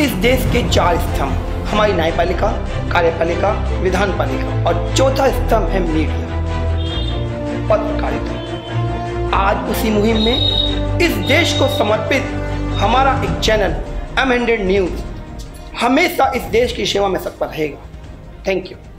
इस देश के चार स्तंभ, हमारी न्यायपालिका, कार्यपालिका विधान पालिका और चौथा स्तंभ है मीडिया, पत्रकारिता। आज उसी मुहिम में इस देश को समर्पित हमारा एक चैनल एम हंड्रेड न्यूज़ हमेशा इस देश की सेवा में तत्पर रहेगा। Thank you